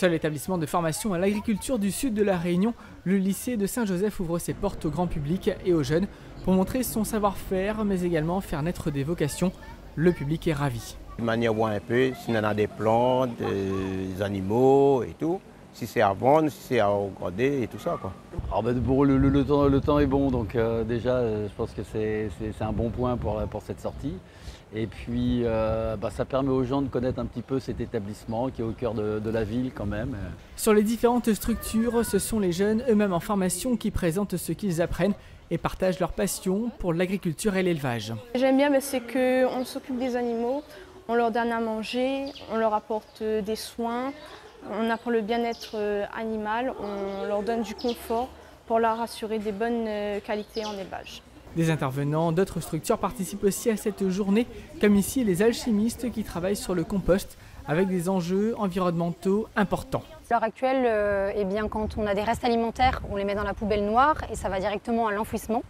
Seul établissement de formation à l'agriculture du sud de la Réunion, le lycée de Saint-Joseph ouvre ses portes au grand public et aux jeunes pour montrer son savoir-faire, mais également faire naître des vocations. Le public est ravi. De manière voir un peu si on a des plantes, des animaux et tout. Si c'est à vendre, si c'est à regarder et tout ça. Quoi. Alors ben, pour le, le, temps, le, temps, est bon, donc euh, déjà euh, je pense que c'est un bon point pour, pour cette sortie. Et puis euh, bah, ça permet aux gens de connaître un petit peu cet établissement qui est au cœur de, de la ville quand même. Sur les différentes structures, ce sont les jeunes eux-mêmes en formation qui présentent ce qu'ils apprennent et partagent leur passion pour l'agriculture et l'élevage. J'aime bien, c'est qu'on s'occupe des animaux, on leur donne à manger, on leur apporte des soins, on apprend le bien-être animal, on leur donne du confort pour leur assurer des bonnes qualités en élevage. Des intervenants d'autres structures participent aussi à cette journée, comme ici les alchimistes qui travaillent sur le compost avec des enjeux environnementaux importants. À l'heure actuelle, euh, eh bien, quand on a des restes alimentaires, on les met dans la poubelle noire et ça va directement à l'enfouissement.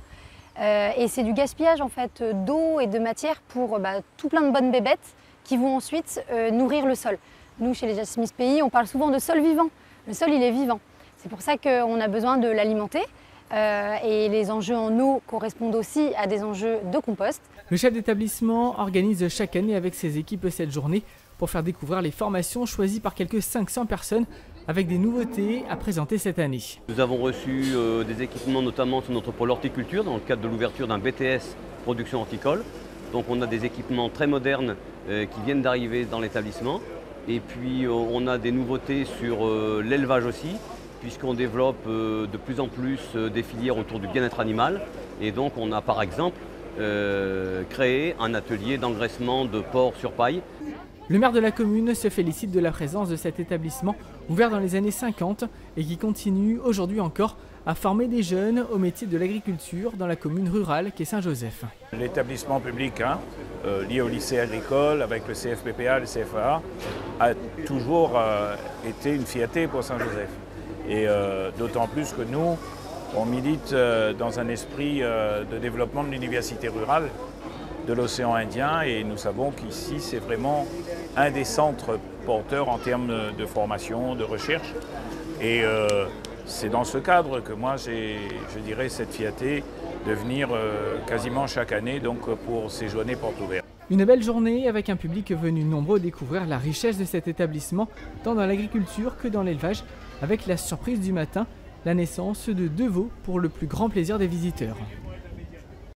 Euh, et c'est du gaspillage en fait d'eau et de matière pour bah, tout plein de bonnes bébêtes qui vont ensuite euh, nourrir le sol. Nous, chez les Alchimistes Pays, on parle souvent de sol vivant. Le sol, il est vivant. C'est pour ça qu'on a besoin de l'alimenter. Euh, et les enjeux en eau correspondent aussi à des enjeux de compost. Le chef d'établissement organise chaque année avec ses équipes cette journée pour faire découvrir les formations choisies par quelques 500 personnes avec des nouveautés à présenter cette année. Nous avons reçu euh, des équipements notamment sur notre pôle horticulture dans le cadre de l'ouverture d'un BTS production horticole. Donc on a des équipements très modernes euh, qui viennent d'arriver dans l'établissement. Et puis euh, on a des nouveautés sur euh, l'élevage aussi, puisqu'on développe euh, de plus en plus euh, des filières autour du bien-être animal. Et donc on a par exemple euh, créé un atelier d'engraissement de porc sur paille. Le maire de la commune se félicite de la présence de cet établissement ouvert dans les années 50 et qui continue aujourd'hui encore à former des jeunes au métier de l'agriculture dans la commune rurale qu'est Saint-Joseph. L'établissement public hein, euh, lié au lycée agricole avec le CFPPA, le CFA, a toujours euh, été une fierté pour Saint-Joseph. Et euh, d'autant plus que nous, on milite dans un esprit de développement de l'université rurale de l'océan Indien et nous savons qu'ici c'est vraiment un des centres porteurs en termes de, formation, de recherche. Et c'est dans ce cadre que moi j'ai, je dirais, cette fierté de venir euh, quasiment chaque année donc, pour séjourner porte ouverte. Une belle journée avec un public venu nombreux découvrir la richesse de cet établissement, tant dans l'agriculture que dans l'élevage, avec la surprise du matin, la naissance de deux veaux pour le plus grand plaisir des visiteurs.